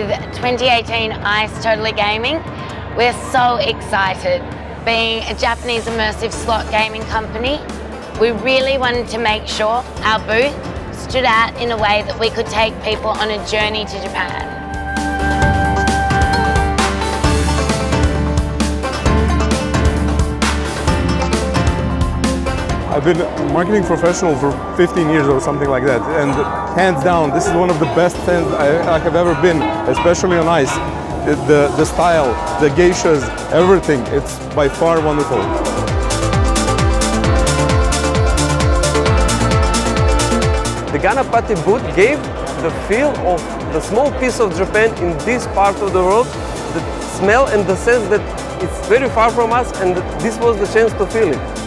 with 2018 ICE Totally Gaming. We're so excited. Being a Japanese immersive slot gaming company, we really wanted to make sure our booth stood out in a way that we could take people on a journey to Japan. I've been a marketing professional for 15 years or something like that, and hands down, this is one of the best stands I, I have ever been, especially on ice. The, the, style, the geishas, everything, it's by far wonderful. The Ganapati booth gave the feel of the small piece of Japan in this part of the world, the smell and the sense that it's very far from us and this was the chance to feel it.